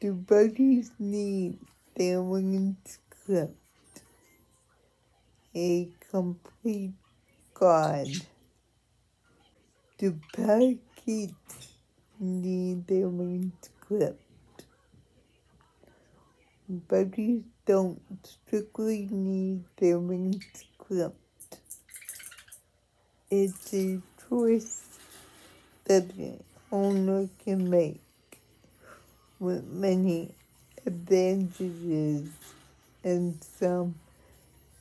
Do budgies need their wings clipped? A complete guard. Do parakeets need their wings clipped? Budgies don't strictly need their wings clipped. It's a choice that the owner can make with many advantages and some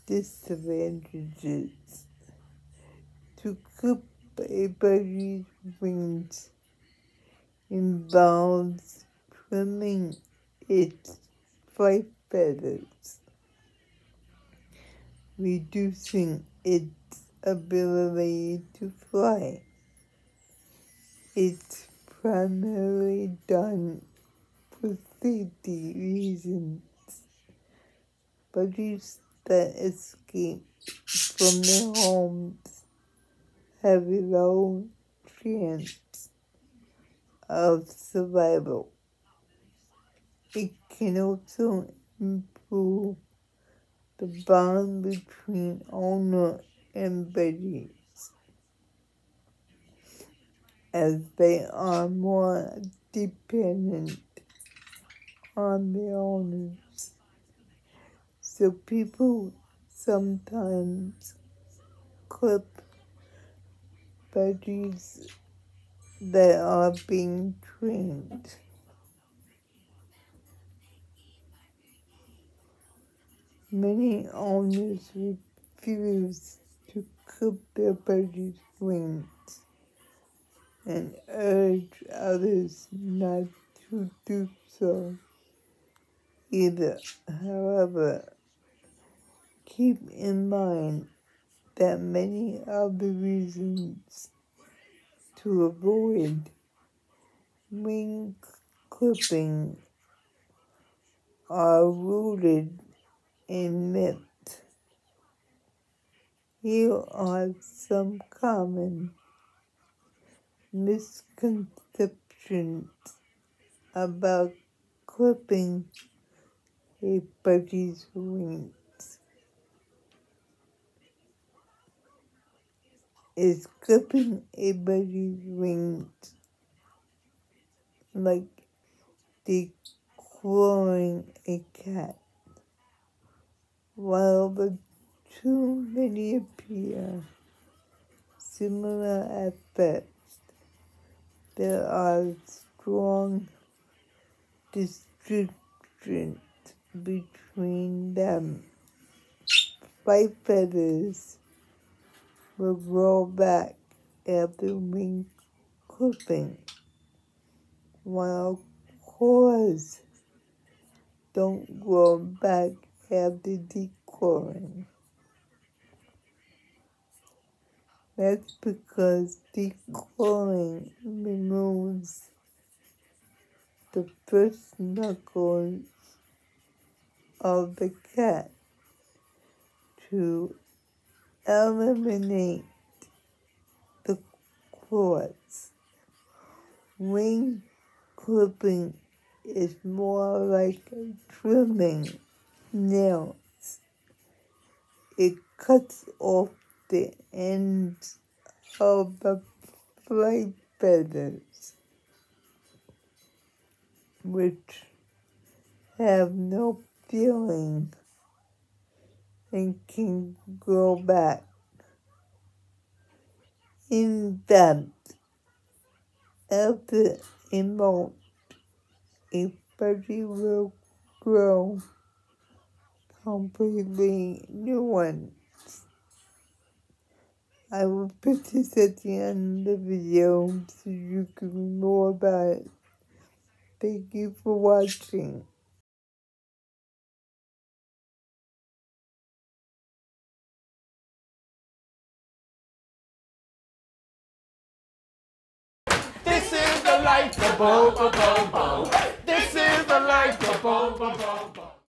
disadvantages. To clip a birdie's wings involves trimming its flight feathers, reducing its ability to fly. It's primarily done safety reasons. Budgies that escape from their homes have a low chance of survival. It can also improve the bond between owner and budgies as they are more dependent on the owners. So people sometimes clip budgies that are being trained. Many owners refuse to clip their budgies' wings and urge others not to do so either. However, keep in mind that many of the reasons to avoid wing clipping are rooted in myth. Here are some common misconceptions about clipping a budgie's wings. Is clipping budgie's wings like declawing a cat? While the two may appear similar at first, there are strong distinctions between them. White feathers will grow back after wing clipping, while claws don't grow back after declawing. That's because declawing removes the first knuckles of the cat to eliminate the claws. Wing clipping is more like trimming nails. It cuts off the ends of the flight feathers, which have no feeling and can grow back. In fact, after a month, a budgie will grow completely new ones. I will put this at the end of the video so you can read more about it. Thank you for watching. Life Bo Bo Bo Bo. This is the life of Bo Bo Bo Bo.